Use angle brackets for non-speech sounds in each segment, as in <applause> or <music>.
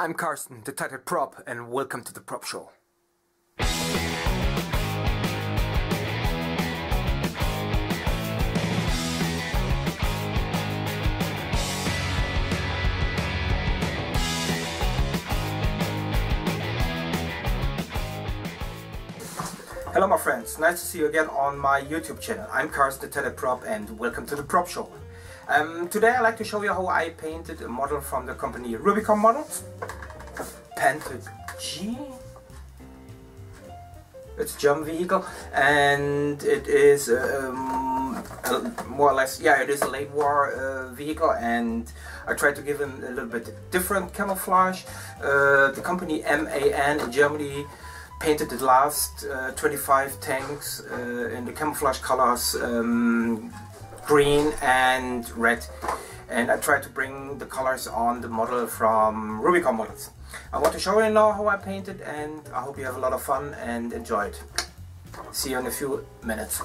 I'm Carsten, the Tighthead Prop, and welcome to the Prop Show. Hello my friends, nice to see you again on my YouTube channel. I'm Carsten, the Tighthead Prop, and welcome to the Prop Show. Um, today I'd like to show you how I painted a model from the company Rubicon Models. Panther G. It's a German vehicle and it is um, more or less, yeah, it is a late war uh, vehicle and I tried to give him a little bit different camouflage. Uh, the company MAN in Germany painted the last uh, 25 tanks uh, in the camouflage colors um, green and red and I tried to bring the colors on the model from Rubicon models. I want to show you now how I painted and I hope you have a lot of fun and enjoy it. See you in a few minutes.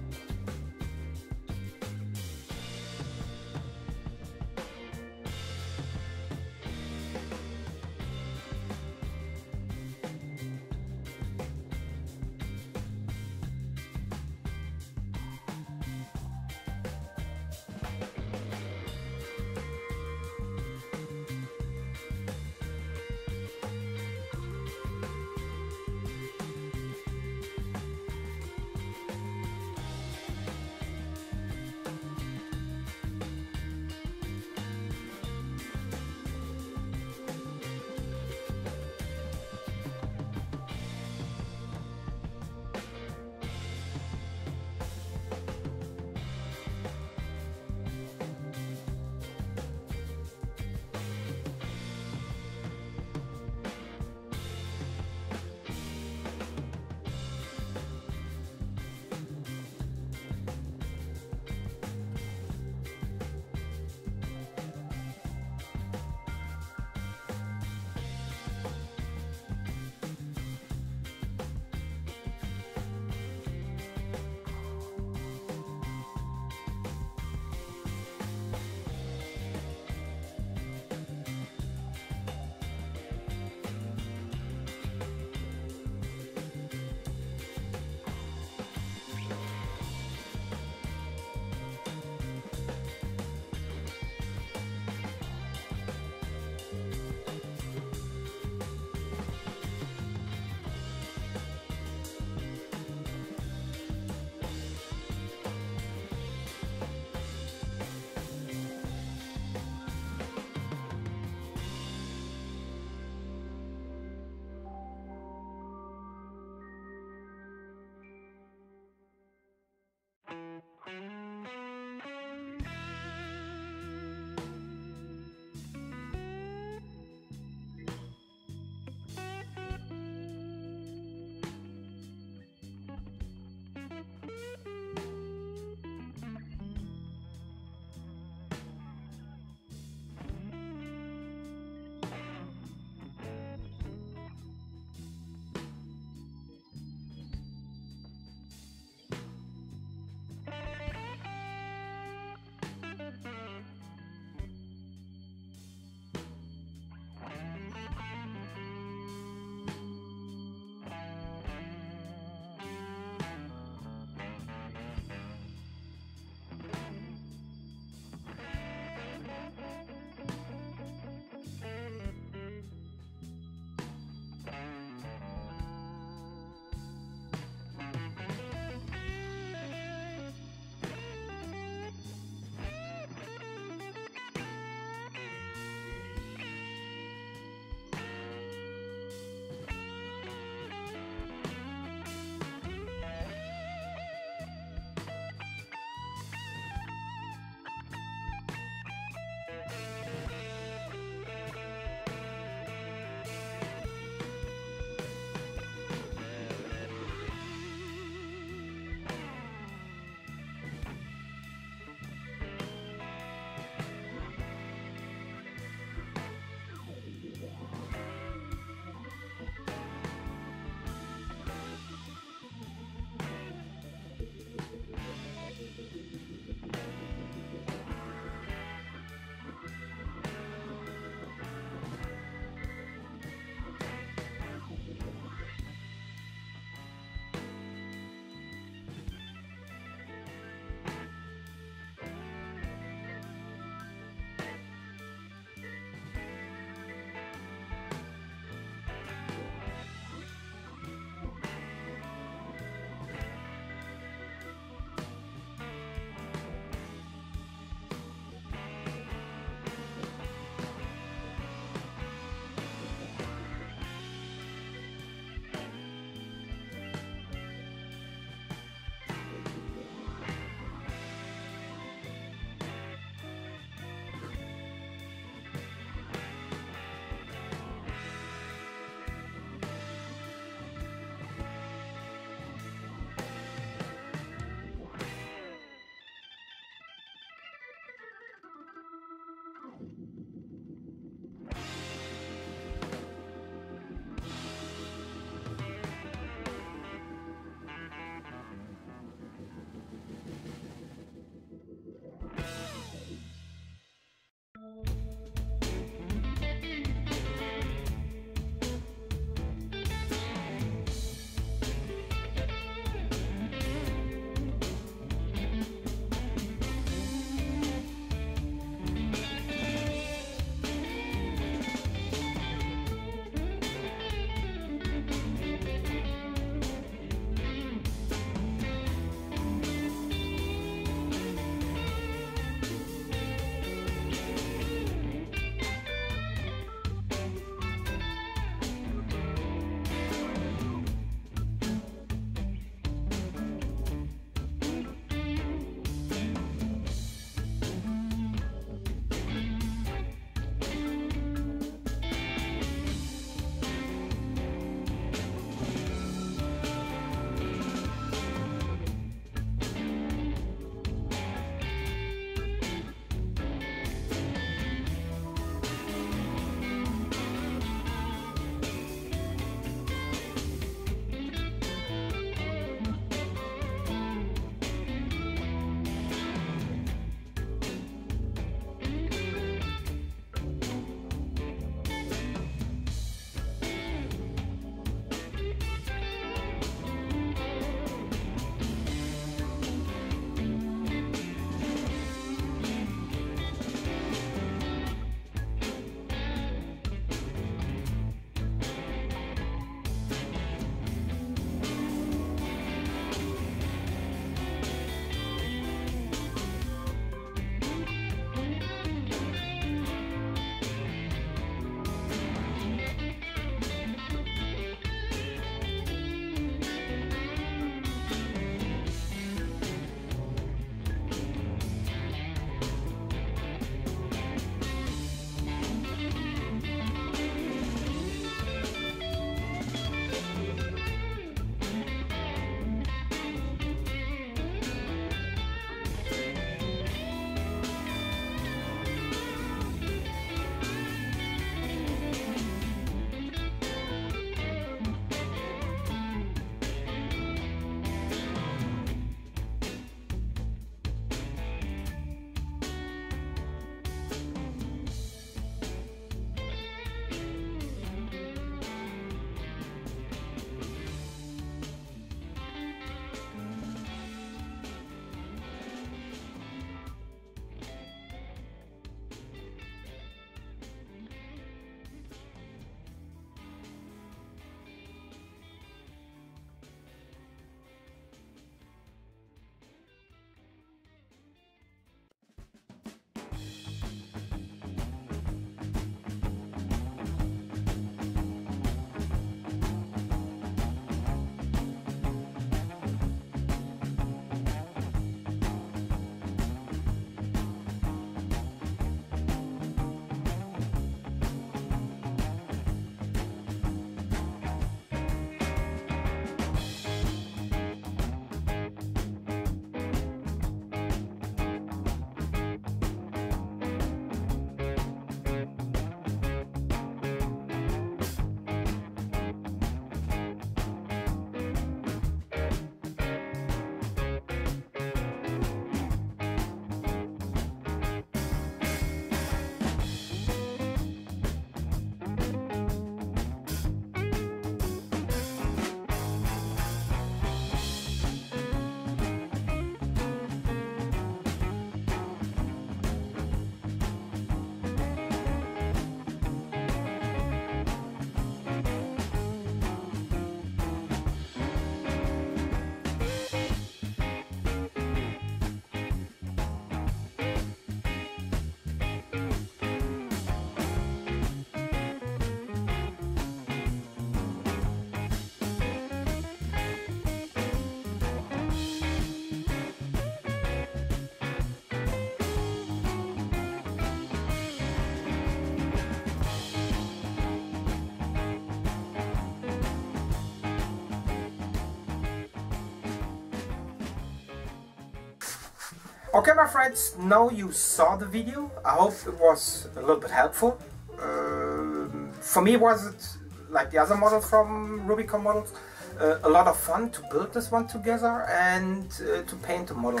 Okay my friends, now you saw the video. I hope it was a little bit helpful. Uh, for me was it like the other model from Rubicon models, uh, a lot of fun to build this one together and uh, to paint the model.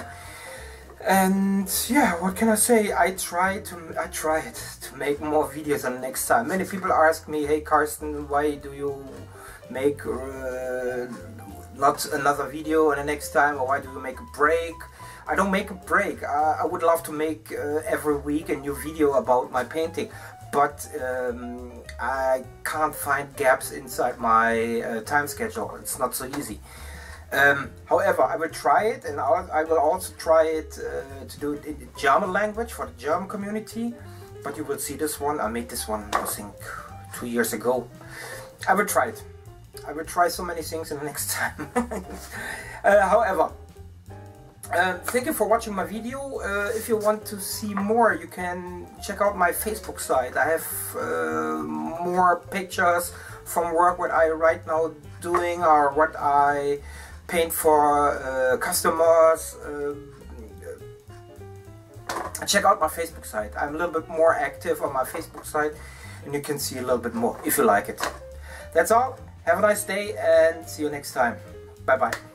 And yeah, what can I say? I try to I tried to make more videos on next time. Many people ask me, "Hey Carsten, why do you make uh, not another video the next time, or why do you make a break?" I don't make a break. Uh, I would love to make uh, every week a new video about my painting, but um, I can't find gaps inside my uh, time schedule. It's not so easy. Um, however, I will try it and I will also try it uh, to do it in the German language for the German community. But you will see this one. I made this one, I think, two years ago. I will try it. I will try so many things in the next <laughs> time. uh, however, uh, thank you for watching my video. Uh, if you want to see more, you can check out my Facebook site. I have uh, more pictures from work what I right now doing or what I paint for uh, customers. Uh, check out my Facebook site. I'm a little bit more active on my Facebook site and you can see a little bit more if you like it. That's all. Have a nice day and see you next time. Bye bye.